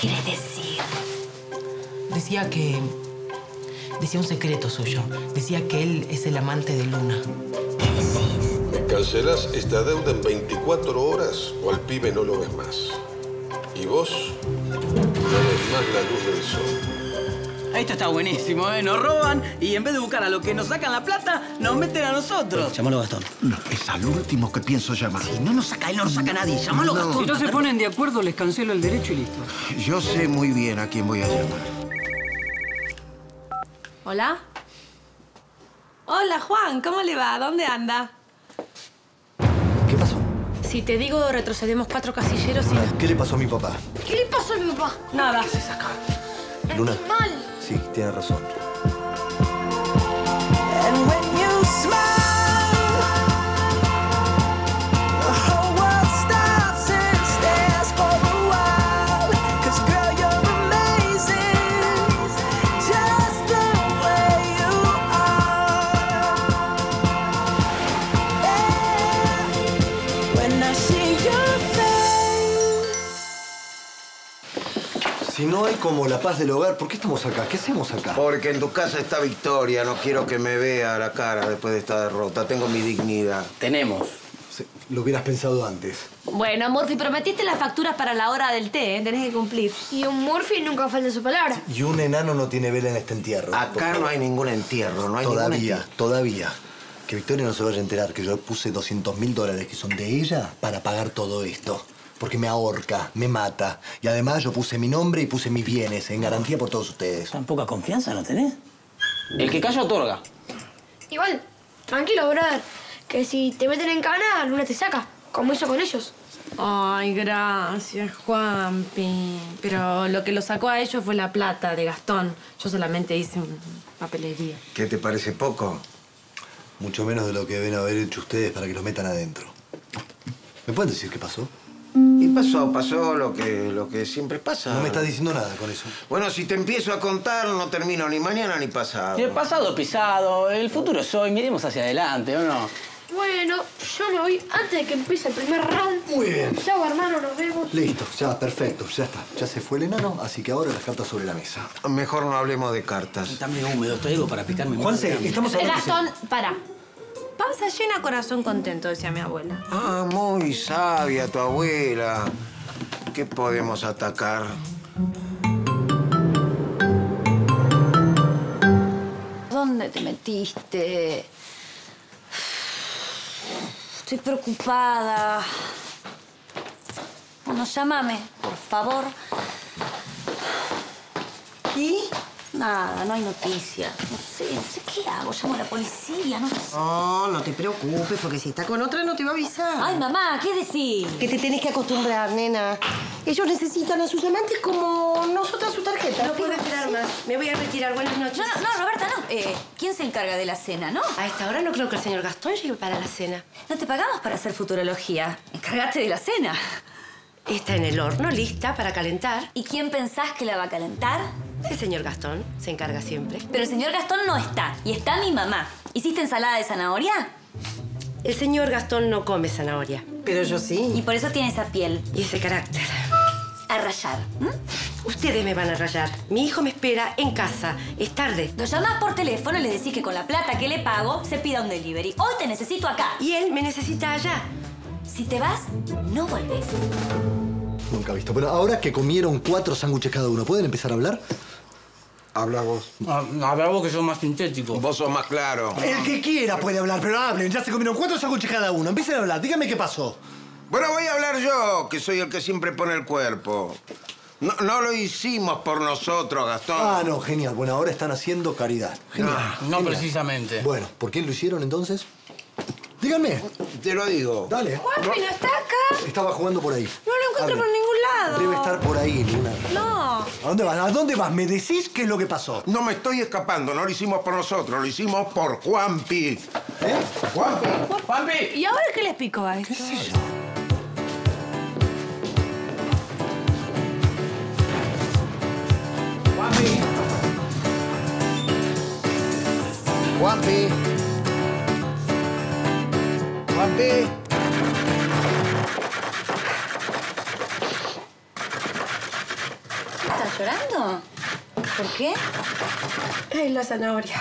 querés decir? Decía que... Decía un secreto suyo. Decía que él es el amante de Luna. ¿Qué decís? Me cancelás esta deuda en 24 horas o al pibe no lo ves más. Y vos no ves más la luz del sol. Esto está buenísimo, ¿eh? Nos roban y en vez de buscar a los que nos sacan la plata, nos meten a nosotros. Llámalo Gastón. No, es al último que pienso llamar. Si no nos saca él, no nos saca nadie. Llámalo Gastón. Si no se ponen de acuerdo, les cancelo el derecho y listo. Yo sé muy bien a quién voy a llamar. ¿Hola? Hola, Juan, ¿cómo le va? ¿Dónde anda? ¿Qué pasó? Si te digo, retrocedemos cuatro casilleros y... ¿Qué le pasó a mi papá? ¿Qué le pasó a mi papá? Nada. Luna. Mal. Sí, tiene razón. Si no hay como la paz del hogar, ¿por qué estamos acá? ¿Qué hacemos acá? Porque en tu casa está Victoria. No quiero que me vea la cara después de esta derrota. Tengo mi dignidad. Tenemos. Sí, Lo hubieras pensado antes. Bueno, amor, si prometiste las facturas para la hora del té, ¿eh? tenés que cumplir. Y un Murphy nunca falta su palabra. Y un enano no tiene vela en este entierro. Acá no hay ningún entierro, no hay ningún Todavía, entierro. todavía. Que Victoria no se vaya a enterar que yo puse 200 mil dólares que son de ella para pagar todo esto. Porque me ahorca, me mata. Y además yo puse mi nombre y puse mis bienes en garantía por todos ustedes. ¿Tan poca confianza no tenés? El que calla otorga. Igual, tranquilo, brother. Que si te meten en cana, Luna te saca. Como hizo con ellos. Ay, gracias, Juanpi. Pero lo que lo sacó a ellos fue la plata de Gastón. Yo solamente hice un papelería. ¿Qué te parece poco? Mucho menos de lo que deben haber hecho ustedes para que los metan adentro. ¿Me pueden decir qué pasó? Y pasó, pasó lo que, lo que siempre pasa. No me estás diciendo nada con eso. Bueno, si te empiezo a contar, no termino ni mañana ni pasado. El pasado pisado, el futuro es hoy. Miremos hacia adelante, ¿o no? Bueno, yo me voy antes de que empiece el primer round. Muy bien. Chao, hermano, nos vemos. Listo, ya, perfecto, ya está. Ya se fue el enano, así que ahora las cartas sobre la mesa. Mejor no hablemos de cartas. Está medio húmedo, estoy algo para picarme. Juanse, estamos hablando... Gastón, para. Panza llena, corazón contento, decía mi abuela. Ah, muy sabia tu abuela. ¿Qué podemos atacar? ¿Dónde te metiste? Estoy preocupada. Bueno, llámame, por favor. ¿Y? Nada, no hay noticias. No sé, no sé qué hago. Llamo a la policía, no sé. No, no te preocupes, porque si está con otra no te va a avisar. Ay, mamá, ¿qué decís? Que te tenés que acostumbrar, nena. Ellos necesitan a sus amantes como nosotras su tarjeta. No puedo esperar más. Me voy a retirar. Buenas noches. No, no, no, Roberta, no. Eh, ¿Quién se encarga de la cena, no? A esta hora no creo que el señor Gastón llegue para la cena. No te pagamos para hacer futurología. Encárgate de la cena. Está en el horno, lista para calentar. ¿Y quién pensás que la va a calentar? El señor Gastón se encarga siempre. Pero el señor Gastón no está. Y está mi mamá. ¿Hiciste ensalada de zanahoria? El señor Gastón no come zanahoria. Pero yo sí. Y por eso tiene esa piel. Y ese carácter. A rayar. ¿m? Ustedes me van a rayar. Mi hijo me espera en casa. Es tarde. Lo llamás por teléfono y le decís que con la plata que le pago se pida un delivery. Hoy te necesito acá. Y él me necesita allá. Si te vas, no volvés. Nunca visto. Pero ahora que comieron cuatro sándwiches cada uno, ¿pueden empezar a hablar? Habla vos. Habla vos que sos más sintético. Vos sos más claro. El que quiera puede hablar, pero hablen. Ya se comieron cuatro sándwiches cada uno. Empiecen a hablar. Díganme qué pasó. Bueno, voy a hablar yo, que soy el que siempre pone el cuerpo. No, no lo hicimos por nosotros, Gastón. Ah, no, genial. Bueno, ahora están haciendo caridad. Genial. No genial. precisamente. Bueno, ¿por quién lo hicieron entonces? Díganme. Te lo digo. Dale. Juanpi, no está acá. Estaba jugando por ahí. No lo encuentro por ningún lado. Debe estar por ahí, Luna. No. ¿A dónde vas? ¿A dónde vas? ¿Me decís qué es lo que pasó? No me estoy escapando, no lo hicimos por nosotros, lo hicimos por Juanpi. ¿Eh? Juanpi. ¡Juanpi! ¿Y ahora qué les pico a esto? ¡Juanpi! Juanpi. Juanpi. ¿Qué? Ay, la zanahoria.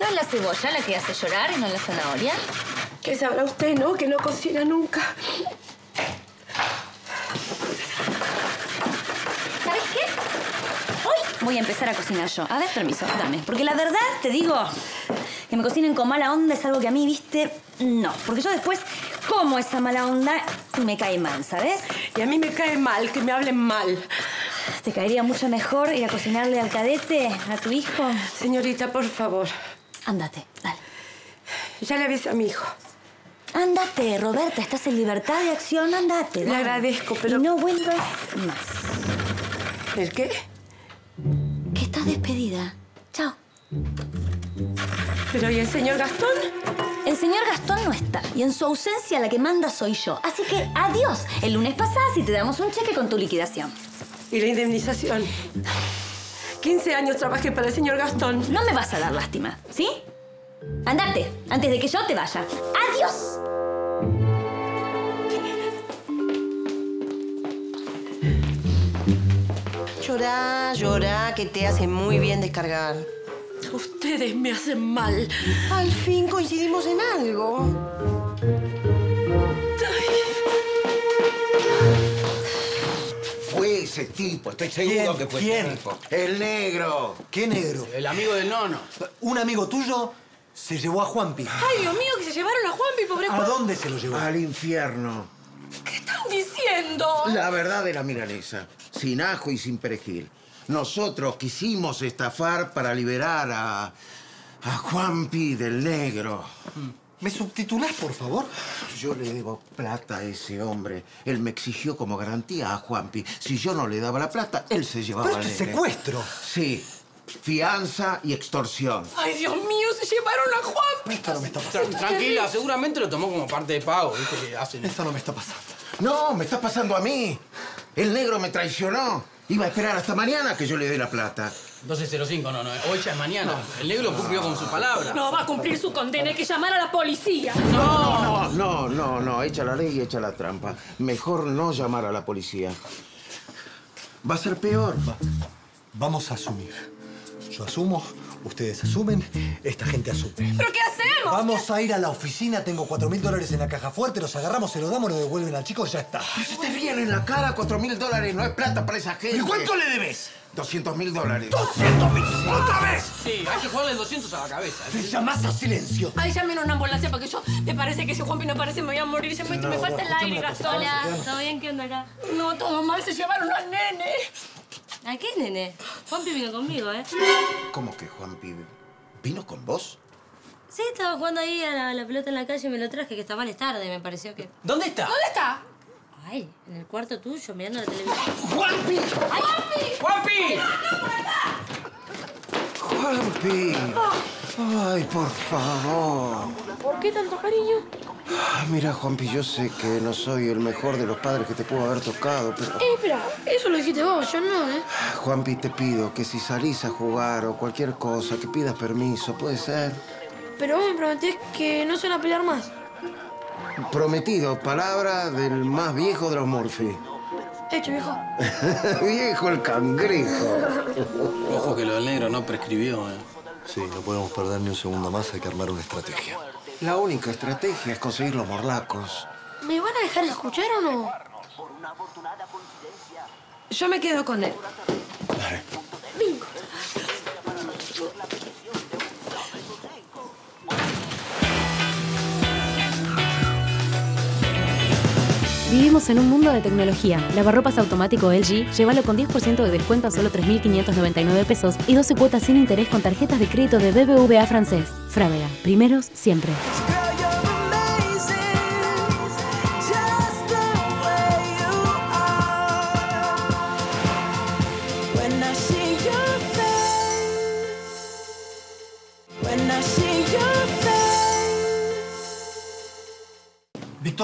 ¿No es la cebolla la que hace llorar y no la zanahoria? ¿Qué sabrá usted, no? Que no cocina nunca. ¿Sabes qué? Hoy voy a empezar a cocinar yo. A ver, permiso, dame. Porque la verdad, te digo, que me cocinen con mala onda es algo que a mí, viste, no. Porque yo después como esa mala onda y me cae mal, ¿sabes? Y a mí me cae mal que me hablen mal. ¿Te caería mucho mejor ir a cocinarle al cadete, a tu hijo? Señorita, por favor. Ándate, dale. Ya le avisé a mi hijo. Ándate, Roberta, estás en libertad de acción, ándate. Le agradezco, pero... Y no vuelvas más. ¿El qué? Que estás despedida. Chao. ¿Pero y el señor Gastón? El señor Gastón no está y en su ausencia la que manda soy yo. Así que adiós. El lunes pasás y te damos un cheque con tu liquidación. ¿Y la indemnización? 15 años trabajé para el señor Gastón. No me vas a dar lástima, ¿sí? Andate, antes de que yo te vaya. ¡Adiós! Llorá, llorá, que te hace muy bien descargar. Ustedes me hacen mal. Al fin coincidimos en algo. Fue ese tipo, estoy seguro ¿Quién? que fue ¿Quién? ese tipo. El negro. ¿Qué negro? El amigo del nono. Un amigo tuyo se llevó a Juanpi. Ay, Dios mío, que se llevaron a Juanpi, pobre ¿A Juan. dónde se lo llevó? Al infierno. ¿Qué están diciendo? La verdad de la milanesa. Sin ajo y sin perejil. Nosotros quisimos estafar para liberar a. a Juanpi del negro. ¿Me subtitulás, por favor? Yo le debo plata a ese hombre. Él me exigió como garantía a Juanpi. Si yo no le daba la plata, él se llevaba Pero esto es secuestro. Sí. Fianza y extorsión. Ay, Dios mío, se llevaron a Juanpi. Esto no me está pasando. tranquila, seguramente lo tomó como parte de pago, ¿viste? Que hacen. Esto no me está pasando. No, me está pasando a mí. El negro me traicionó. Iba a esperar hasta mañana que yo le dé la plata. 12.05, no, no. Hoy ya es mañana. El negro cumplió con su palabra. No va a cumplir su condena, hay que llamar a la policía. No, no, no, no. Echa la ley y echa la trampa. Mejor no llamar a la policía. Va a ser peor. Vamos a asumir. Yo asumo, ustedes asumen, esta gente asume. ¿Pero qué Vamos a ir a la oficina, tengo cuatro mil dólares en la caja fuerte, los agarramos, se los damos, los devuelven al chico y ya está. Se te viene en la cara cuatro mil dólares. No es plata para esa gente. ¿Y cuánto le debes? 200 mil dólares. ¡200 mil! ¡Otra vez! Sí, hay que jugarle 200 a la cabeza. Te llamás a silencio. Ay, llamen a una ambulancia porque yo me parece que si Juanpi no aparece me voy a morir. Se me, me falta el aire, Gastón. Hola, ¿todo bien? ¿Qué onda acá? No, todo mal, se llevaron al nene. ¿A qué, nene? Juanpi vino conmigo, ¿eh? ¿Cómo que Juanpi vino con vos? Sí, estaba jugando ahí a la, la pelota en la calle y me lo traje, que está mal es tarde, me pareció que... ¿Dónde está? ¿Dónde está? Ay, en el cuarto tuyo, mirando la televisión. ¡Juanpi! ¡Ay, ¡Juanpi! ¡Juanpi! Ay, por favor. ¿Por qué tanto cariño? Ay, mira, Juanpi, yo sé que no soy el mejor de los padres que te puedo haber tocado, pero... Eh, espera, eso lo dijiste vos, yo no, ¿eh? Juanpi, te pido que si salís a jugar o cualquier cosa, que pidas permiso, puede ser. Pero vos me prometés que no se van a pelear más. Prometido, palabra del más viejo de los Murphy. Hecho, viejo. viejo el cangrejo. Ojo que lo del negro no prescribió, ¿eh? Sí, no podemos perder ni un segundo más, hay que armar una estrategia. La única estrategia es conseguir los morlacos. ¿Me van a dejar escuchar o no? Yo me quedo con él. Vivimos en un mundo de tecnología. Lavarropas automático LG, llévalo con 10% de descuento a solo 3.599 pesos y 12 cuotas sin interés con tarjetas de crédito de BBVA francés. Frávega, primeros siempre.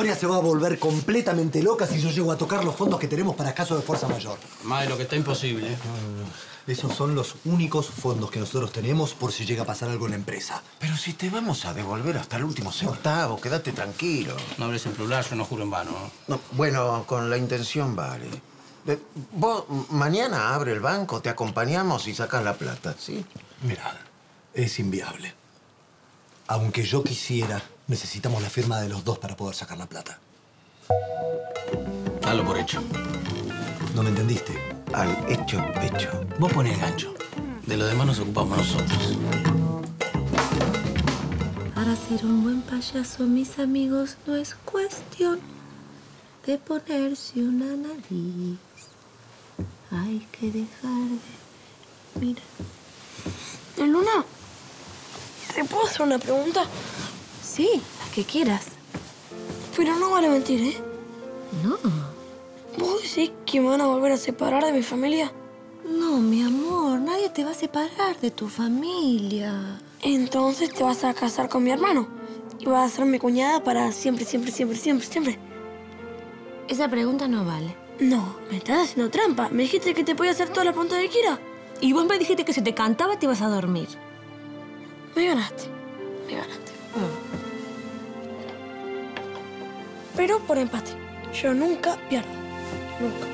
Victoria se va a volver completamente loca si yo llego a tocar los fondos que tenemos para casos de fuerza mayor. De lo que está imposible. ¿eh? Esos son los únicos fondos que nosotros tenemos por si llega a pasar algo en la empresa. Pero si te vamos a devolver hasta el último centavo, quédate tranquilo. No hables en plural, yo no juro en vano. ¿no? No, bueno, con la intención vale. Eh, Vos mañana abre el banco, te acompañamos y sacas la plata, ¿sí? Mirá, es inviable. Aunque yo quisiera, necesitamos la firma de los dos para poder sacar la plata. Dalo por hecho. ¿No me entendiste? Al hecho, hecho. Vos ponés el gancho. De lo demás nos ocupamos nosotros. Para ser un buen payaso, mis amigos, no es cuestión de ponerse una nariz. Hay que dejar de mirar. Luna, ¿te puedo hacer una pregunta? Sí, la que quieras. Pero no vale mentir, ¿eh? No. ¿Vos decís que me van a volver a separar de mi familia? No, mi amor, nadie te va a separar de tu familia. Entonces te vas a casar con mi hermano. Y vas a ser mi cuñada para siempre, siempre, siempre, siempre, siempre. Esa pregunta no vale. No, me estás haciendo trampa. Me dijiste que te podía hacer toda la pregunta que quiera. Y vos me dijiste que si te cantaba te ibas a dormir. Me ganaste. Me ganaste. Pero por empate. Yo nunca pierdo. Nunca.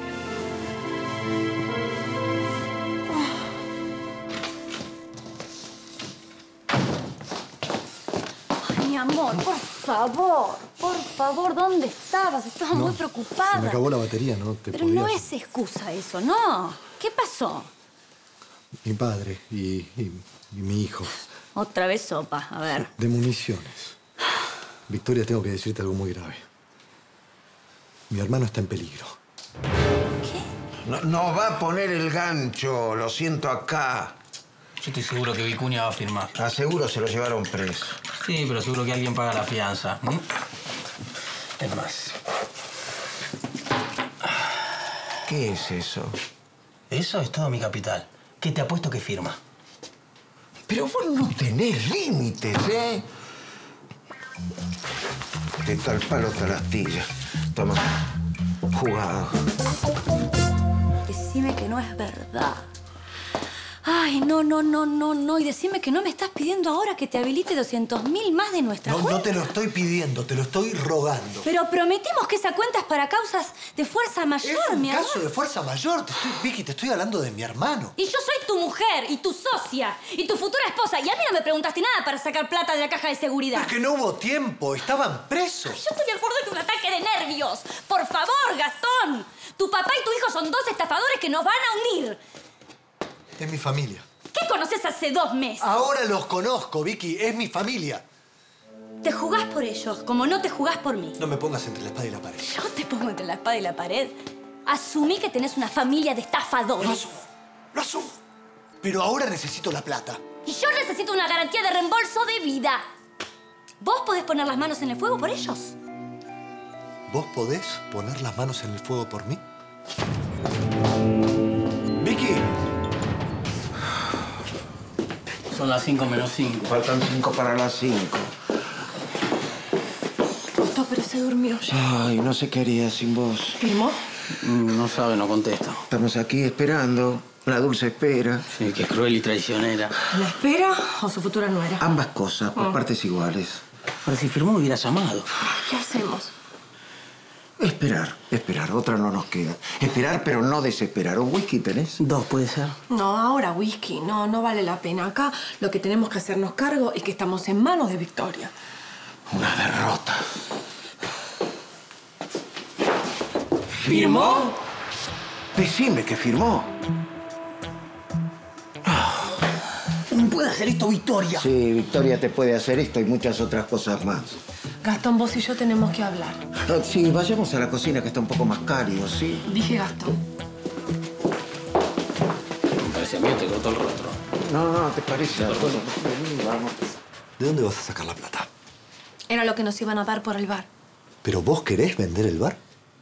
Ay, mi amor, por favor, por favor, ¿dónde estabas? Estaba muy preocupada. Se me acabó la batería, no te Pero no es excusa eso, ¿no? ¿Qué pasó? Mi padre y, y- y mi hijo. Otra vez sopa, a ver. De municiones. Victoria, tengo que decirte algo muy grave. Mi hermano está en peligro. No, no va a poner el gancho, lo siento acá. Yo estoy seguro que Vicuña va a firmar. Aseguro se lo llevaron preso. Sí, pero seguro que alguien paga la fianza. ¿m? Es más. ¿Qué es eso? Eso es todo mi capital. ¿Qué te apuesto que firma? Pero vos no tenés límites, ¿eh? De tal palo tal astilla. Toma, jugado. Decime que no es verdad. Ay, no, no, no, no, no. Y decime que no me estás pidiendo ahora que te habilite 200 mil más de nuestra No, cuenta. no te lo estoy pidiendo, te lo estoy rogando. Pero prometimos que esa cuenta es para causas de fuerza mayor, Es un mi amor. caso de fuerza mayor. Te estoy, Vicky, te estoy hablando de mi hermano. Y yo soy tu mujer y tu socia y tu futura esposa. Y a mí no me preguntaste nada para sacar plata de la caja de seguridad. Es que no hubo tiempo, estaban presos. Yo estoy al borde de un ataque de nervios. Por favor, Gastón. Tu papá y tu hijo son dos estafadores que nos van a unir. Es mi familia. ¿Qué conoces hace dos meses? Ahora los conozco, Vicky. Es mi familia. Te jugás por ellos, como no te jugás por mí. No me pongas entre la espada y la pared. Yo te pongo entre la espada y la pared. Asumí que tenés una familia de estafadores. Lo asumo. Pero ahora necesito la plata. Y yo necesito una garantía de reembolso de vida. ¿Vos podés poner las manos en el fuego por ellos? ¿Vos podés poner las manos en el fuego por mí? Son las 5 menos 5. Faltan cinco para las cinco. Costó, pero se durmió ya. Ay, no sé qué haría sin vos. ¿Firmó? Mm, No sabe, no contesta. Estamos aquí esperando. La dulce espera. Sí, que es cruel y traicionera. ¿La espera o su futura nuera? Ambas cosas, por partes iguales. Pero si firmó, hubiera llamado. ¿Qué hacemos? Esperar, esperar. Otra no nos queda. Esperar, pero no desesperar. ¿Un whisky tenés? Dos, puede ser. No, ahora whisky. No, no vale la pena. Acá lo que tenemos que hacernos cargo es que estamos en manos de Victoria. Una derrota. ¿Firmó? Decime que firmó. Puede hacer esto, Victoria. Sí, Victoria te puede hacer esto y muchas otras cosas más. Gastón, vos y yo tenemos que hablar. Ah, Sí, vayamos a la cocina que está un poco más cálido, ¿sí? Dije Gastón. Me parece a mí te cortó el rostro. No, no, ¿te parece? Bueno, vení, vamos. ¿De dónde vas a sacar la plata? Era lo que nos iban a dar por el bar. ¿Pero vos querés vender el bar?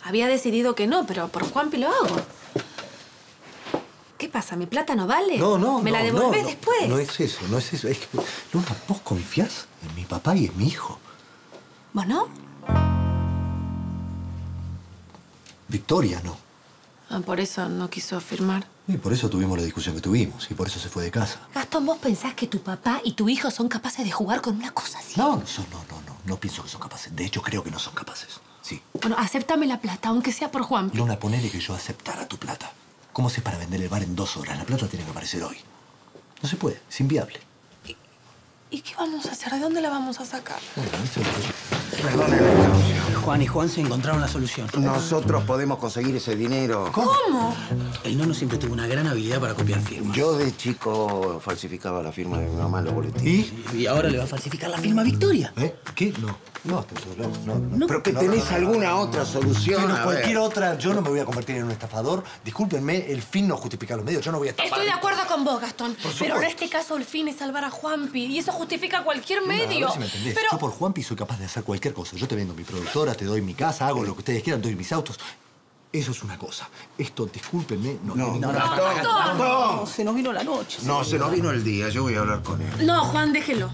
Había decidido que no, pero por Juanpi lo hago. ¿Qué pasa? ¿Mi plata no vale? No, no, ¿Me no, la devolvés no, después? No es eso, no es eso. Es que, Luna, vos confías en mi papá y en mi hijo. ¿Vos no? Victoria no. Ah, por eso no quiso firmar. Y por eso tuvimos la discusión que tuvimos y por eso se fue de casa. Gastón, ¿vos pensás que tu papá y tu hijo son capaces de jugar con una cosa así? No, no, no, no, no. No pienso que son capaces. De hecho, creo que no son capaces. Sí. Bueno, aceptame la plata, aunque sea por Juan. Luna, ponele que yo aceptara tu plata. ¿Cómo sé para vender el bar en dos horas? La plata tiene que aparecer hoy. No se puede, es inviable. ¿Y qué vamos a hacer? ¿De dónde la vamos a sacar? La interrupción. Juan y Juan se encontraron la solución. Nosotros podemos conseguir ese dinero. ¿Cómo? El nono siempre tuvo una gran habilidad para copiar firmas. Yo de chico falsificaba la firma de mi mamá en los boletines. ¿Y? Y ahora le va a falsificar la firma a Victoria. ¿Eh? ¿Qué? No. No, no, no. no. ¿Pero que No, tenés no, no, alguna no. otra solución? Cualquier ver. otra. Yo no me voy a convertir en un estafador. Discúlpenme, el fin no justifica los medios. Yo no voy a estafar. Estoy de acuerdo con vos, Gastón. supuesto. Pero en este caso el fin es salvar a Juanpi. Y eso justifica cualquier Luna, a ver medio. si me entendés. Pero Yo por Juanpi soy capaz de hacer cualquier cosa. Yo te vendo mi productora, te doy mi casa, hago lo que ustedes quieran, doy mis autos. Eso es una cosa. Esto, discúlpenme, no. No, no, no, Gastón, Gastón. Se nos vino la noche. No, se nos vino el día. Yo voy a hablar con él. No, Juan, déjelo.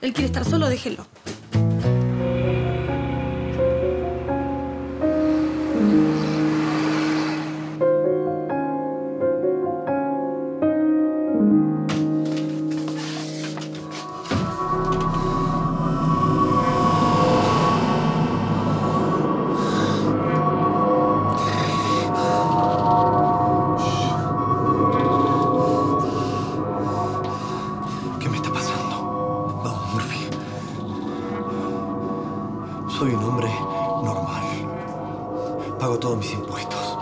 Él quiere estar solo, déjelo. Soy un hombre normal. Pago todos mis impuestos.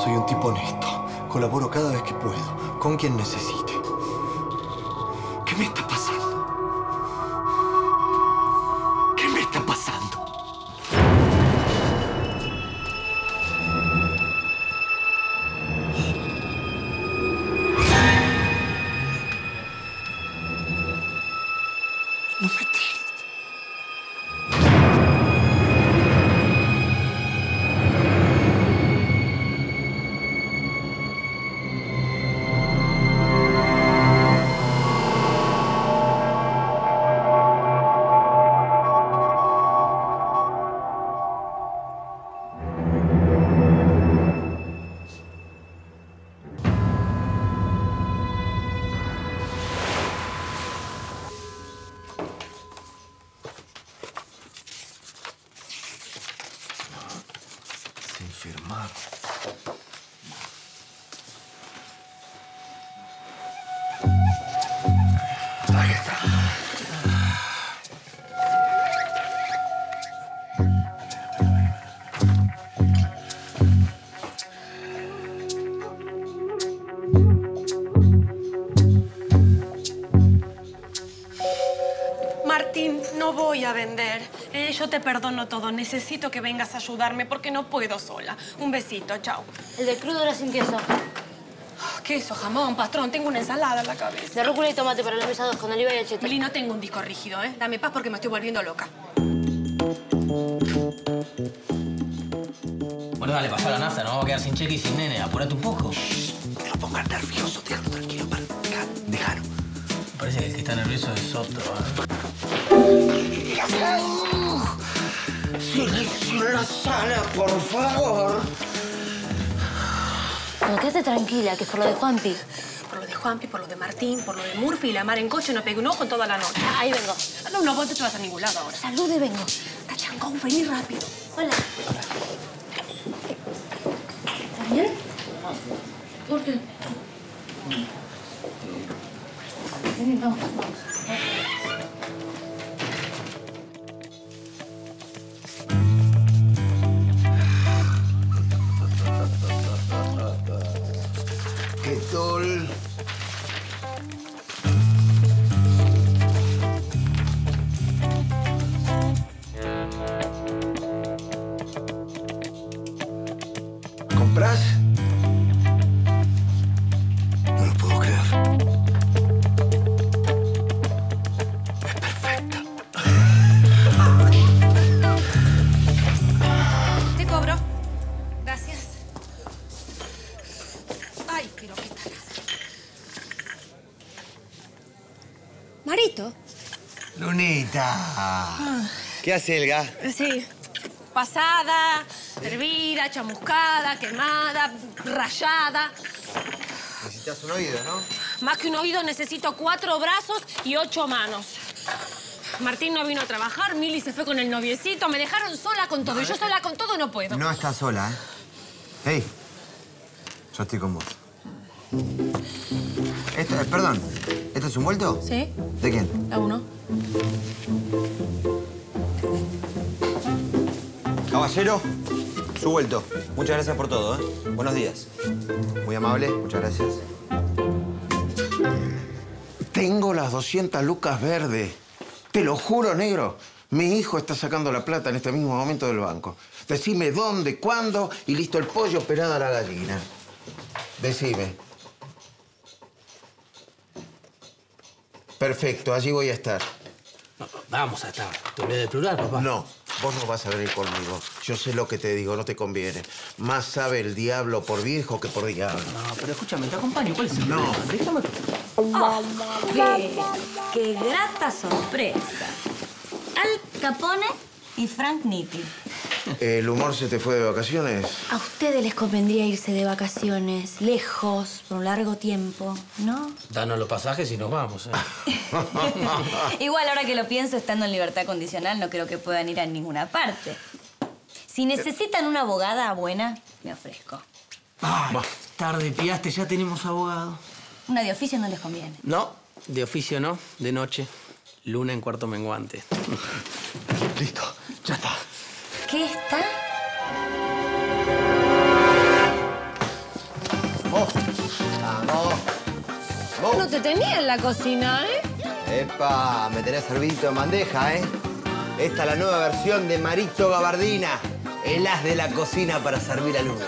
Soy un tipo honesto. Colaboro cada vez que puedo, con quien necesite. ¿Qué me está pasando? Yo te perdono todo. Necesito que vengas a ayudarme porque no puedo sola. Un besito, chao. El de crudo era sin queso. Queso, jamón, patrón. Tengo una ensalada en la cabeza. De rúcula y tomate para los mesados con oliva y achete. Meli, no tengo un disco rígido, ¿eh? Dame paz porque me estoy volviendo loca. Bueno, dale, pasá la nafta, nos vamos a quedar sin cheque y sin nene. Apurate un poco. Te lo pongas nervioso, déjalo tranquilo. Déjalo. Parece que el que está nervioso es otro. ¿eh? Silencio en la sala, por favor. Bueno, quédate tranquila, que es por lo de Juanpi. Por lo de Juanpi, por lo de Martín, por lo de Murphy y la mar en coche no pegué un ojo en toda la noche. Ahí vengo. No, no, vos no te vas a ningún lado ahora. Salud y vengo. Tachangón, vení rápido. Hola. ¿Estás bien? ¿Por qué? Vení, vamos, vamos. ¿Qué hace, Elga? Sí. Pasada, hervida, chamuscada, quemada, rayada. Necesitas un oído, ¿no? Más que un oído necesito cuatro brazos y ocho manos. Martín no vino a trabajar, Mili se fue con el noviecito, me dejaron sola con todo. Y yo sola con todo no puedo. No estás sola, ¿eh? Hey, yo estoy con vos. Esto, eh, perdón, ¿esto es un vuelto? ¿Sí? ¿De quién? La uno. Caballero, su vuelto. Muchas gracias por todo, ¿eh? Buenos días. Muy amable, muchas gracias. Tengo las 200 lucas verdes. Te lo juro, negro. Mi hijo está sacando la plata en este mismo momento del banco. Decime dónde, cuándo y listo el pollo operado a la gallina. Decime. Perfecto, allí voy a estar. Vamos a estar. Te olvidé de plural, papá. No, vos no vas a venir conmigo. Yo sé lo que te digo, no te conviene. Más sabe el diablo por viejo que por diablo. No, pero escúchame, te acompaño. ¿Cuál es el No. problema? Déjame... Oh, qué, qué grata sorpresa. Al Capone y Frank Nitti. ¿El humor se te fue de vacaciones? A ustedes les convendría irse de vacaciones, lejos, por un largo tiempo, ¿no? Danos los pasajes y nos vamos. ¿eh? Igual ahora que lo pienso, estando en libertad condicional, no creo que puedan ir a ninguna parte. Si necesitan una abogada buena, me ofrezco. Ay, tarde piaste, ya tenemos abogado. Una de oficio no les conviene. No, de oficio no, de noche. Luna en cuarto menguante. Listo, ya está. ¿Qué está? ¡Vamos! ¡Vamos! No te tenía en la cocina, ¿eh? ¡Epa! Me tenés servidito en bandeja, ¿eh? Esta es la nueva versión de Marito Gabardina, el as de la cocina para servir a Luna.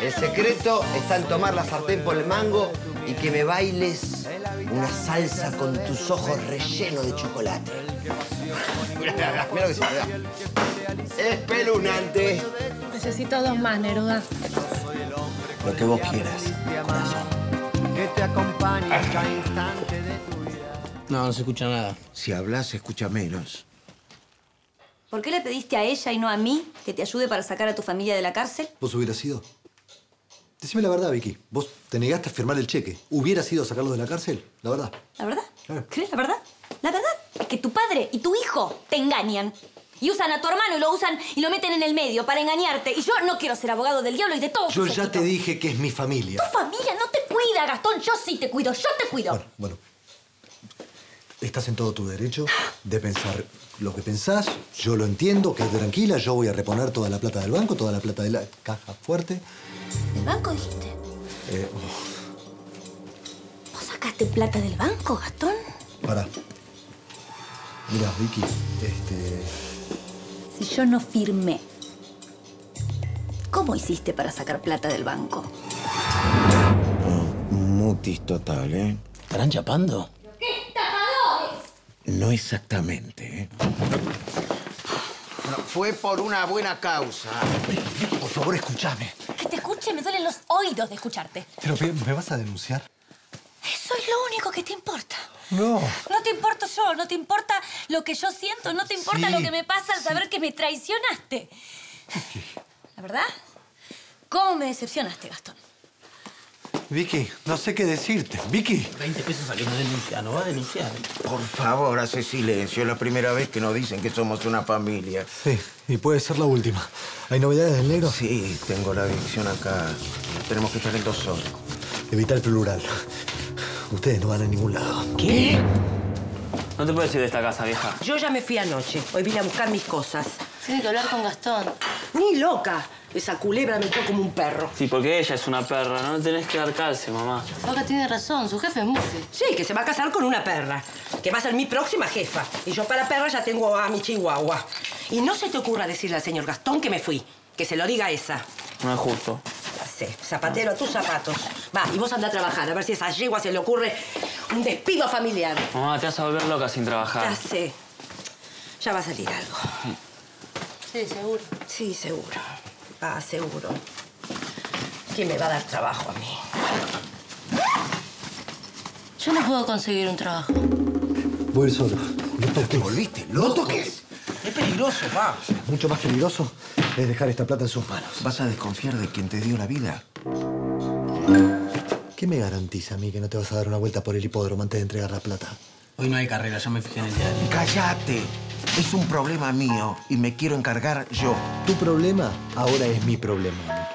El secreto está en tomar la sartén por el mango y que me bailes una salsa con tus ojos rellenos de chocolate. Mira lo que se me Espeluznante. Necesito dos más, Neruda. Lo que vos quieras, corazón. que te acompañe en cada instante de tu vida. No, no se escucha nada. Si hablas, se escucha menos. ¿Por qué le pediste a ella y no a mí que te ayude para sacar a tu familia de la cárcel? ¿Vos hubieras sido? Decime la verdad, Vicky. ¿Vos te negaste a firmar el cheque? ¿Hubiera sido sacarlos de la cárcel? La verdad. ¿La verdad? ¿Crees la verdad? La verdad es que tu padre y tu hijo te engañan. Y usan a tu hermano y lo usan y lo meten en el medio para engañarte. Y yo no quiero ser abogado del diablo y de todos Yo ya te dije que es mi familia. Tu familia no te cuida, Gastón. Yo sí te cuido. Yo te cuido. Bueno, estás en todo tu derecho de pensar lo que pensás. Yo lo entiendo, quédate tranquila. Yo voy a reponer toda la plata del banco, toda la plata de la caja fuerte. ¿Del banco dijiste? Eh, ¿Vos sacaste plata del banco, Gastón? pará. Mira, Vicky, este... Si yo no firmé, ¿cómo hiciste para sacar plata del banco? Mutis total, ¿eh? ¿Estarán chapando? No exactamente, ¿eh? No, fue por una buena causa. Por favor, escúchame. Me duelen los oídos de escucharte. Pero, ¿me vas a denunciar? Eso es lo único que te importa. No. No te importo yo, no te importa lo que yo siento, no te importa Sí, lo que me pasa al saber que me traicionaste. ¿La verdad? ¿Cómo me decepcionaste, Gastón? Vicky, no sé qué decirte. Vicky. 20 pesos salió, no denuncia, no va a denunciar. Por favor, hace silencio. Es la primera vez que nos dicen que somos una familia. Sí, y puede ser la última. ¿Hay novedades del negro? Sí, tengo la dirección acá. Tenemos que estar en dos horas. Evita el plural. Ustedes no van a ningún lado. ¿Qué? No te puedes ir de esta casa, vieja. Yo ya me fui anoche. Hoy vine a buscar mis cosas. Tiene que hablar con Gastón. Ni loca. Esa culebra me como un perro. Sí, porque ella es una perra, no tenés que dar calce, mamá. Vaca tiene razón, su jefe es Muffy. Sí, que se va a casar con una perra. Que va a ser mi próxima jefa. Y yo para perra ya tengo a mi chihuahua. Y no se te ocurra decirle al señor Gastón que me fui. Que se lo diga esa. No es justo. Ya sé, zapatero a tus zapatos. Va, y vos anda a trabajar, a ver si a esa yegua se le ocurre un despido familiar. Mamá, te vas a volver loca sin trabajar. Ya sé. Ya va a salir algo. Sí, seguro. Sí, seguro. Va, seguro. ¿Quién me va a dar trabajo a mí? Yo no puedo conseguir un trabajo. Voy a ir solo. No toques. ¿Volviste? No toques. Es peligroso, va. Mucho más peligroso es dejar esta plata en sus manos. ¿Vas a desconfiar de quien te dio la vida? ¿Qué me garantiza a mí que no te vas a dar una vuelta por el hipódromo antes de entregar la plata? Hoy no hay carrera, yo me fijé en el diario. ¡Cállate! Es un problema mío y me quiero encargar yo. Tu problema ahora es mi problema. Nick.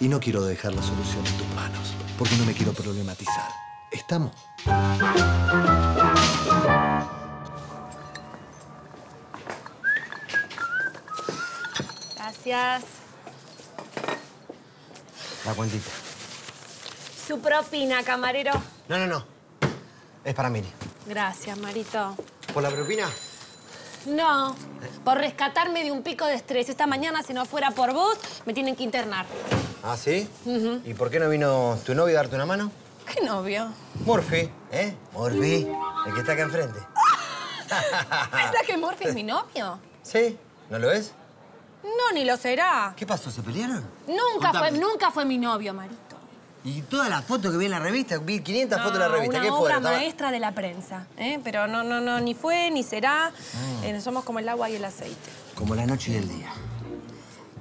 Y no quiero dejar la solución en tus manos, porque no me quiero problematizar. ¿Estamos? Gracias. La cuentita. Su propina, camarero. No, no, no. Es para Miri. Gracias, Marito. ¿Por la propina? No, por rescatarme de un pico de estrés. Esta mañana, si no fuera por vos, me tienen que internar. ¿Ah, sí? ¿Y por qué no vino tu novio a darte una mano? ¿Qué novio? Murphy, ¿eh? Murphy, el que está acá enfrente. ¿Pensás que Morphy es mi novio? ¿Sí? ¿No lo ves? No, ni lo será. ¿Qué pasó? ¿Se pelearon? Nunca fue, nunca fue mi novio, Marito. Y todas las fotos que vi en la revista, vi 500 fotos en la No, revista. una ¿Qué obra fueron? Maestra de la prensa, ¿eh? Pero no, no, no, ni fue, ni será. Mm. Eh, somos como el agua y el aceite. Como la noche y el día.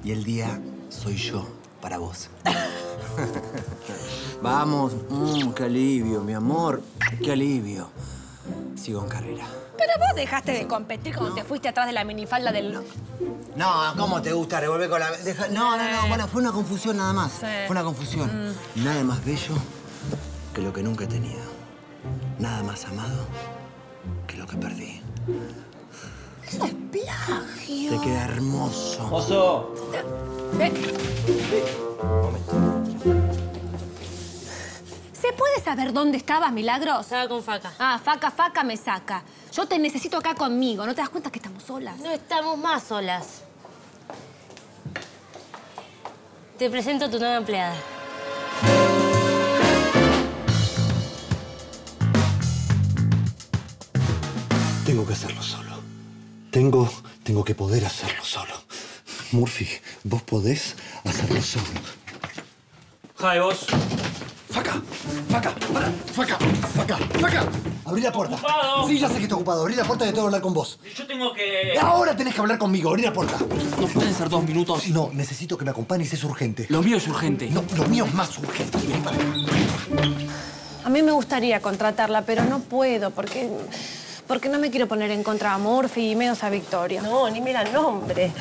Y el día soy yo para vos. Vamos. Mm, qué alivio, mi amor. Qué alivio. Sigo en carrera. Pero vos dejaste de competir cuando te fuiste atrás de la minifalda del... No, ¿cómo te gusta revolver con la... deja- No, no, no. Bueno, fue una confusión nada más. Sí. Fue una confusión. Nada más bello que lo que nunca he tenido. Nada más amado que lo que perdí. Eso es plagio. Te queda hermoso. Oso. ¿Se puede saber dónde estabas, Milagros? Estaba con Faca. Ah, Faca, Faca me saca. Yo te necesito acá conmigo. ¿No te das cuenta que estamos solas? No estamos más solas. Te presento a tu nueva empleada. Tengo que hacerlo solo. Tengo, tengo que poder hacerlo solo. Murphy, vos podés hacerlo solo. Hi, vos. ¡Faca! ¡Faca! ¡Para! ¡Faca! ¡Faca! ¡Faca! Abrí la puerta. Ocupado. Sí, ya sé que está ocupado. Abrí la puerta y tengo que hablar con vos. Yo tengo que... Ahora tenés que hablar conmigo. Abrí la puerta. ¿No pueden ser dos minutos? No, necesito que me acompañes. Es urgente. Lo mío es urgente. No, lo mío es más urgente. Vení para acá. A mí me gustaría contratarla, pero no puedo porque... Porque no me quiero poner en contra a Murphy y menos a Victoria. No, ni me da nombre.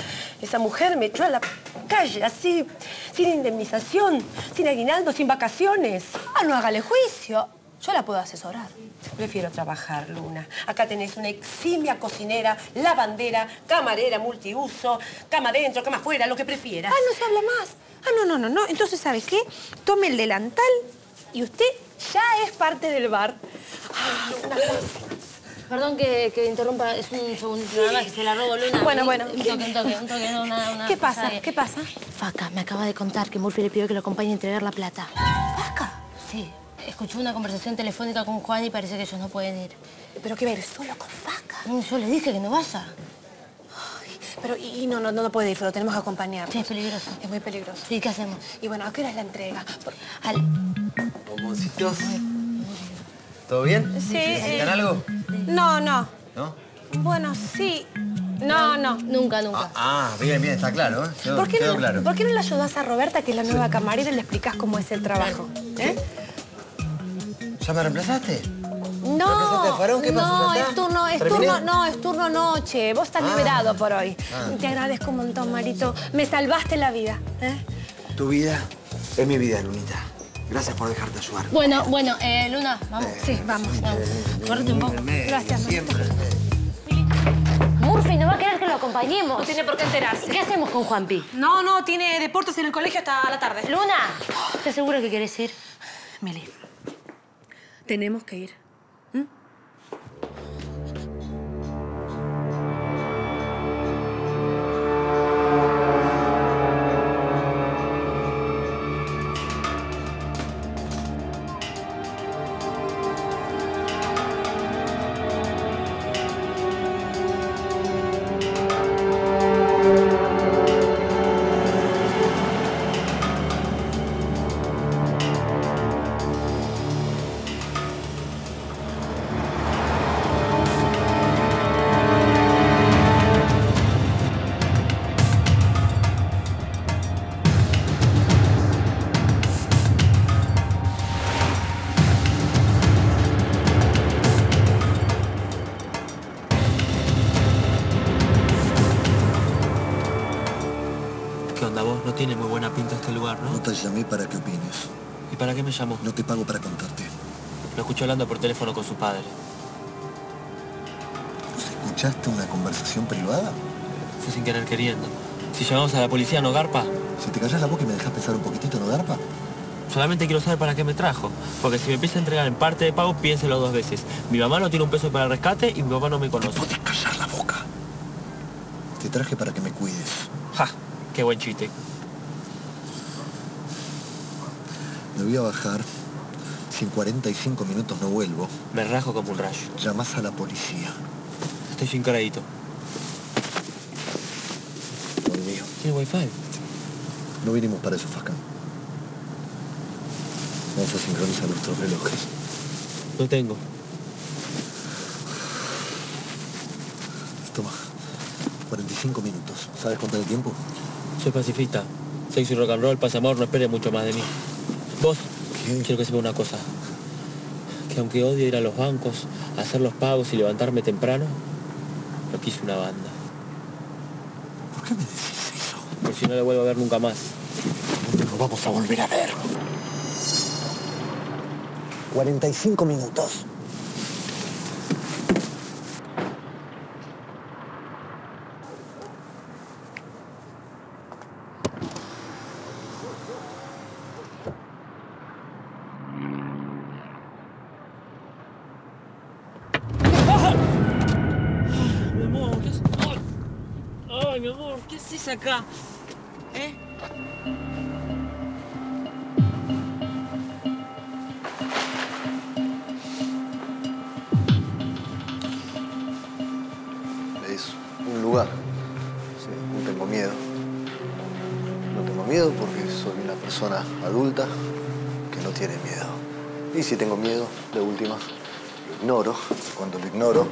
Esa mujer me echó a la calle así, sin indemnización, sin aguinaldo, sin vacaciones. Ah, no hágale juicio. Yo la puedo asesorar. Prefiero trabajar, Luna. Acá tenés una eximia cocinera, lavandera, camarera multiuso, cama adentro, cama afuera, lo que prefieras. Ah, no se habla más. Ah, no, no, no, no. Entonces, ¿sabe qué? Tome el delantal y usted ya es parte del bar. Ah, Luna, Perdón que, que interrumpa, es un segundo nada más que se la robo Luna. Bueno, bueno. Un toque, un toque, un toque, no, una, una ¿Qué pasa? de- ¿Qué pasa? Faca me acaba de contar que Murphy le pidió que lo acompañe a entregar la plata. ¿Faca? Sí. Escuchó una conversación telefónica con Juan y parece que ellos no pueden ir. ¿Pero qué va a ir solo con Faca? Mm, Yo le dije que no vaya. Pero, y, y no, no, no puede ir, lo tenemos que acompañar. Sí, es peligroso. Es muy peligroso. Sí, ¿qué hacemos? Y bueno, ¿a qué hora es la entrega? Por- Al... Bomboncitos. ¿Todo bien? Sí, ¿Necesitan eh. algo? No, no. ¿No? Bueno, sí. No, no. Nunca, nunca. Ah, bien, bien, está claro, ¿eh? Quedó, ¿Por qué, no, claro. ¿Por qué no le ayudas a Roberta, que es la nueva camarera, y le explicas cómo es el trabajo? ¿Eh? ¿Ya me reemplazaste? No, no, es turno, es ¿Terminé? turno, no, es turno noche. Vos estás Ah. liberado por hoy. Ah. Te agradezco un montón, Marito. Me salvaste la vida. ¿eh? Tu vida es mi vida, Lunita. Gracias por dejarte ayudar. Bueno, bueno, eh, Luna, vamos. Sí, vamos. Correte un poco. Gracias. Siempre. Murphy no va a querer que lo acompañemos. No tiene por qué enterarse. ¿Qué hacemos con Juanpi? No, no, tiene deportes en el colegio hasta la tarde. Luna, ¿estás segura que quieres ir? Meli, tenemos que ir. Me llamó? No te pago para contarte. Lo escuché hablando por teléfono con su padre. ¿Escuchaste una conversación privada? Fue sin querer queriendo. Si llamamos a la policía, ¿no garpa? Si te callas la boca y me dejas pensar un poquitito, ¿no garpa? Solamente quiero saber para qué me trajo. Porque si me empieza a entregar en parte de pago, piénselo dos veces. Mi mamá no tiene un peso para el rescate y mi papá no me conoce. puedes callar la boca. Te traje para que me cuides. ¡Ja! ¡Qué buen chiste! Me voy a bajar. Si en 45 minutos no vuelvo, Me rajo como un rayo. llamas a la policía. Estoy sin crédito. Conmigo. ¿Tiene wifi? No vinimos para eso, Fascan. Vamos a sincronizar nuestros relojes. No tengo. Toma. 45 minutos. ¿Sabes contar el tiempo? Soy pacifista. Sexy rock and roll, paz amor, no espere mucho más de mí. Vos, quiero que sepa una cosa. Que aunque odio ir a los bancos, hacer los pagos y levantarme temprano, no quise una banda. ¿Por qué me decís eso? Por si no le vuelvo a ver nunca más. No nos vamos a volver a ver. 45 minutos. Mi amor, ¿qué haces? Ay, Ay, mi amor, ¿qué haces acá? ¿Eh? Es un lugar. No tengo miedo. No tengo miedo porque soy una persona adulta que no tiene miedo. Y si tengo miedo, de última, lo ignoro. Cuando lo ignoro,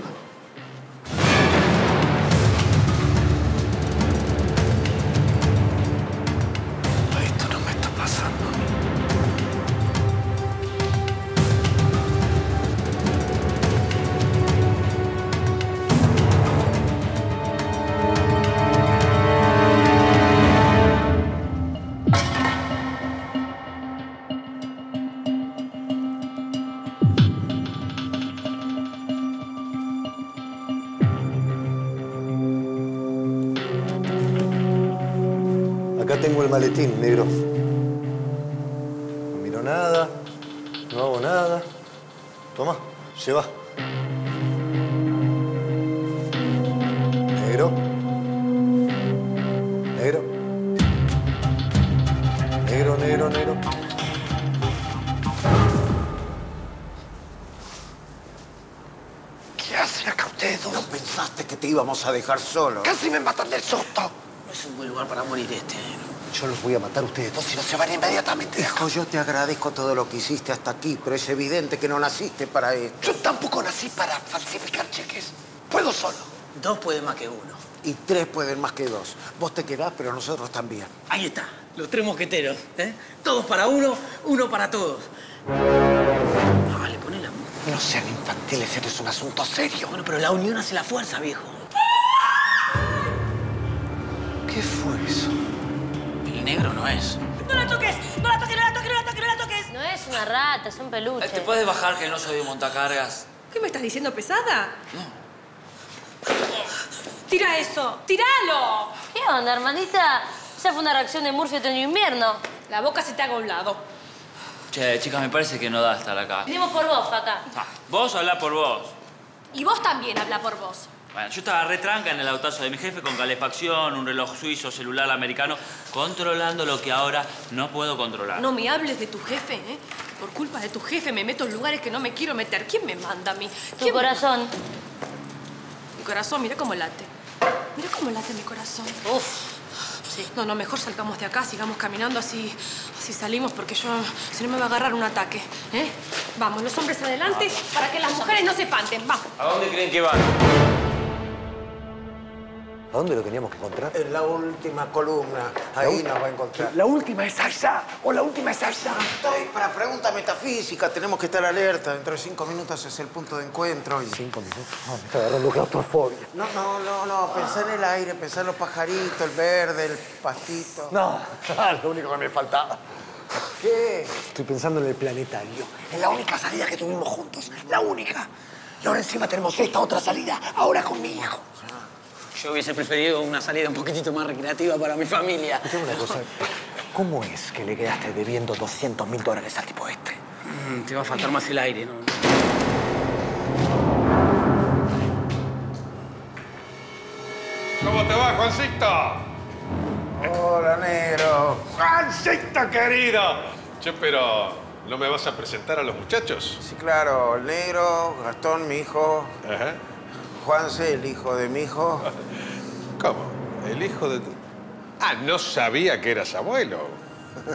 no hago nada. Toma, lleva. Negro. Negro. Negro, negro, negro. ¿Qué hacen acá ustedes dos? ¿No pensaste que te íbamos a dejar solo? Casi me matan del susto. No es un buen lugar para morir este. Yo los voy a matar a ustedes dos si no se van inmediatamente. Hijo, yo te agradezco todo lo que hiciste hasta aquí, pero es evidente que no naciste para esto. Yo tampoco nací para falsificar cheques. Puedo solo. Dos puede más que uno. Y tres pueden más que dos. Vos te quedás, pero nosotros también. Ahí está, los tres mosqueteros. ¿eh? Todos para uno, uno para todos. Vale, poné la No sean infantiles, esto es un asunto serio. Bueno, pero la unión hace la fuerza, viejo. Negro no es. ¡No la toques! ¡No la toques, no la toques, no la toques, no la toques! No es una rata, es un peluche. ¿Te puedes bajar que no soy de montacargas? ¿Qué me estás diciendo, pesada? ¡Tira eso! ¡Tíralo! ¿Qué onda, hermanita? Esa fue una reacción de Murphy otoño invierno. La boca se te haga a un lado. Che, chicas, me parece que no da estar acá. Vinimos por vos, acá. Ah, vos habla por vos. Y vos también habla por vos. Bueno, yo estaba retranca en el autazo de mi jefe con calefacción, un reloj suizo, celular americano, controlando lo que ahora no puedo controlar. No me hables de tu jefe, ¿eh? Por culpa de tu jefe me meto en lugares que no me quiero meter. ¿Quién me manda a mí? Tu ¿Quién me- corazón. Mi corazón, mira cómo late. Mira cómo late mi corazón. Uf. Sí. No, no, mejor salgamos de acá, sigamos caminando así, así salimos, porque yo, si no me va a agarrar un ataque, ¿eh? Vamos, los hombres adelante, para que las mujeres no se espanten. Vamos. ¿A dónde creen que van? ¿A dónde lo teníamos que encontrar? En la última columna. Ahí nos va a encontrar. La última es allá. O la última es allá. Estoy para pregunta metafísica. Tenemos que estar alerta. Dentro de cinco minutos es el punto de encuentro. Y... Cinco minutos. Ah, me está agarrando claustrofobia. No, no, no, no. Pensar en el aire, pensar en los pajaritos, el verde, el pastito. No, lo único que me faltaba. ¿Qué? Estoy pensando en el planetario. En la única salida que tuvimos juntos. La única. Y ahora encima tenemos esta otra salida. Ahora con mi hijo. Yo hubiese preferido una salida un poquitito más recreativa para mi familia. Escuchame una cosa. ¿Cómo es que le quedaste debiendo 200 mil dólares al tipo este? Mm, te va a faltar más el aire, ¿no? ¿Cómo te va, Juancito? Hola, negro. ¡Juancito, querido! Che, pero ¿no me vas a presentar a los muchachos? Sí, claro. El negro, Gastón, mi hijo. Ajá. Juanse, el hijo de mi hijo. ¿Cómo? ¿El hijo de tu...? Ah, no sabía que eras abuelo.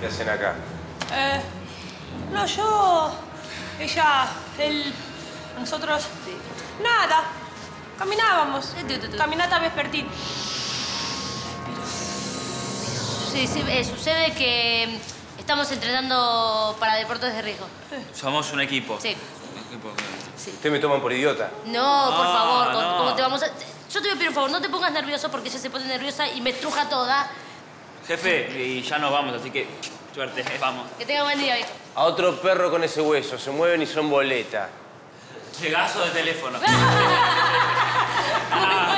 ¿Qué hacen acá? Eh, no, yo, ella, él, nosotros, nada. Caminábamos. Caminata vespertina. Sí, sí, eh, sucede que estamos entrenando para deportes de riesgo. Somos un equipo. Sí. Un equipo. Sí. Ustedes me toman por idiota. No, por No, favor, ¿cómo- no. ¿cómo te vamos a...? Yo te voy a pedir un favor, no te pongas nervioso porque ella se pone nerviosa y me estruja toda. Jefe, y ya nos vamos, así que suerte, eh, vamos. Que tenga buen día, viejo. A otro perro con ese hueso, se mueven y son boleta. Llegazo de teléfono.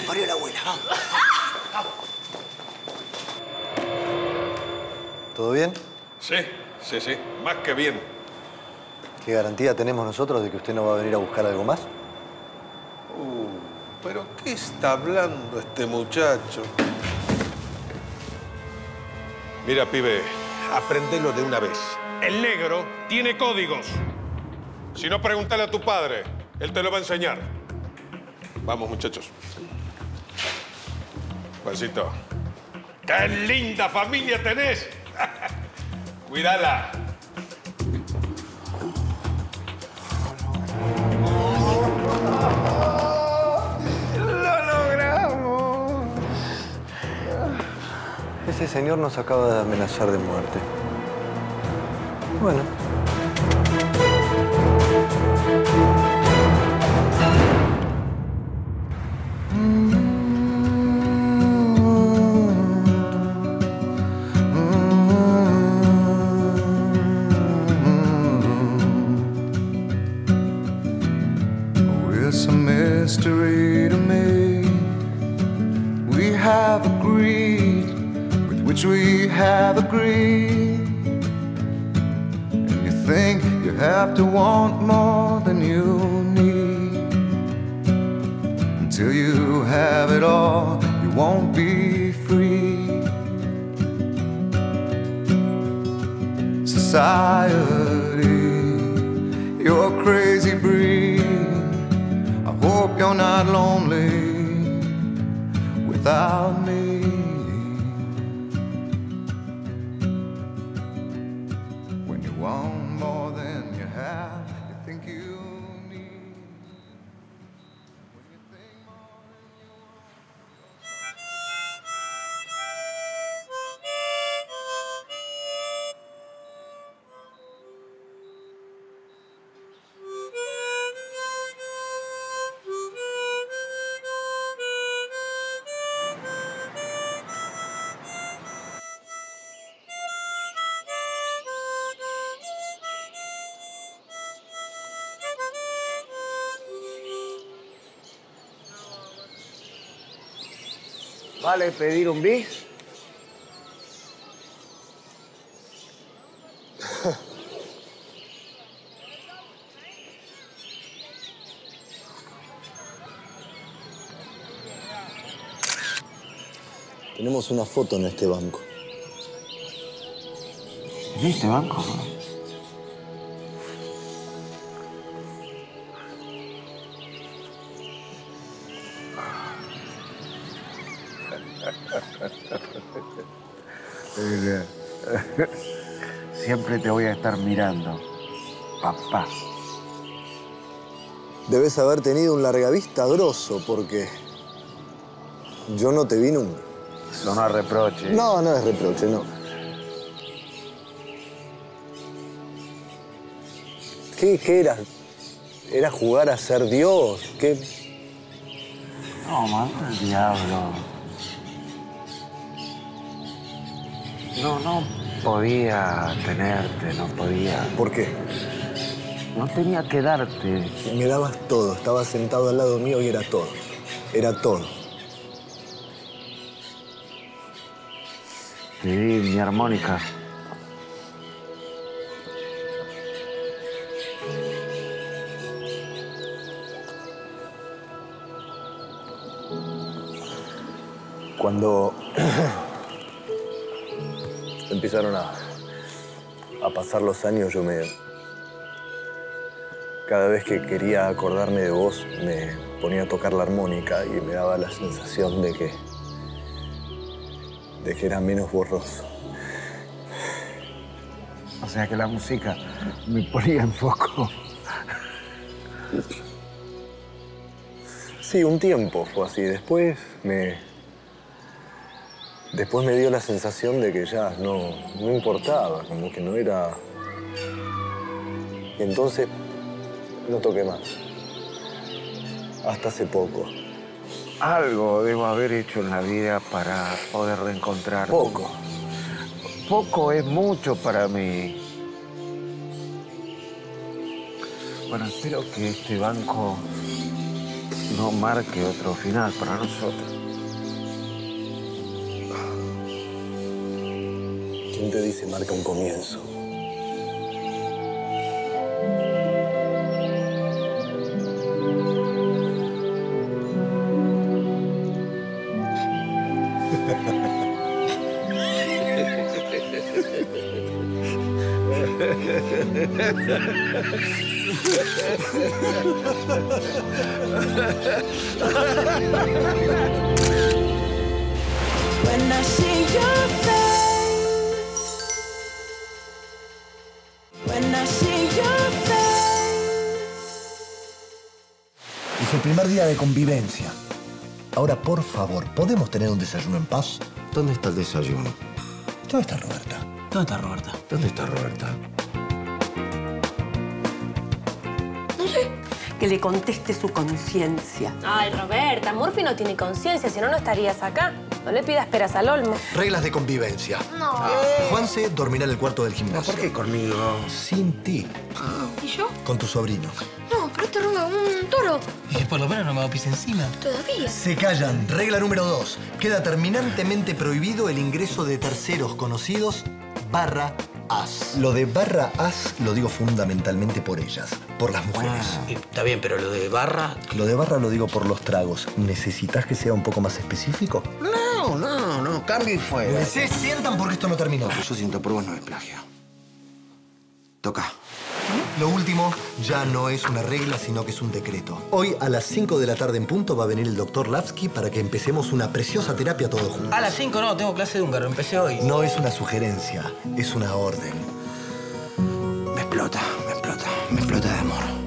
que parió la abuela. Vamos. ¿Todo bien? Sí, sí, sí. Más que bien. ¿Qué garantía tenemos nosotros de que usted no va a venir a buscar algo más? Uh, ¿pero qué está hablando este muchacho? Mira, pibe, aprendelo de una vez. El negro tiene códigos. Si no, pregúntale a tu padre. Él te lo va a enseñar. Vamos, muchachos. Juancito. ¡Qué linda familia tenés! Cuídala. ¡Lo logramos! Ese señor nos acaba de amenazar de muerte. Bueno. Not lonely without me. ¿Vale pedir un bis? Tenemos una foto en este banco. ¿En este banco? Siempre te voy a estar mirando, papá. Debes haber tenido un largavista grosso, porque yo no te vi nunca. Son a reproche. No, no es reproche, no. ¿Qué, qué era? ¿Era jugar a ser Dios? ¿Qué? No, mano, el diablo. No, no podía tenerte, no podía. ¿Por qué? No tenía que darte. Me dabas todo. Estabas sentado al lado mío y era todo. Era todo. Te di mi armónica. Cuando empezaron a, pasar los años, yo me... Cada vez que quería acordarme de vos, me ponía a tocar la armónica y me daba la sensación de que... de que era menos borroso. O sea que la música me ponía en foco. Sí, un tiempo fue así. Después me... Después me dio la sensación de que ya no, no importaba, como que no era... Y entonces no toqué más. Hasta hace poco. Algo debo haber hecho en la vida para poder reencontrar. Poco. Poco es mucho para mí. Bueno, espero que este banco no marque otro final para nosotros. ¿Quién te dice marca un comienzo? Convivencia. Ahora, por favor, ¿podemos tener un desayuno en paz? ¿Dónde está el desayuno? ¿Dónde está Roberta? ¿Dónde está Roberta? ¿Dónde está Roberta? Que le conteste su conciencia. Ay, Roberta, Murphy no tiene conciencia, si no, no estarías acá. No le pidas peras al olmo. Reglas de convivencia. No. Juanse dormirá en el cuarto del gimnasio. ¿Por qué conmigo? Sin ti. ¿Y yo? Con tu sobrino. No, este ronda un toro. Y por lo menos no me hago pis encima. Todavía. Se callan. Regla número dos. Queda terminantemente prohibido el ingreso de terceros conocidos barra as. Lo de barra as lo digo fundamentalmente por ellas, por las mujeres. Está bien, pero lo de barra. Lo de barra lo digo por los tragos. ¿Necesitas que sea un poco más específico? No, no, no. Cambio y fuera. Se sientan porque esto no terminó. Yo siento por vos no es plagio. Toca. Lo último ya no es una regla, sino que es un decreto. Hoy a las 5 de la tarde en punto va a venir el doctor Lavsky para que empecemos una preciosa terapia todos juntos. A las 5 no, tengo clase de húngaro, empecé hoy. No es una sugerencia, es una orden. Me explota, me explota, me explota de amor.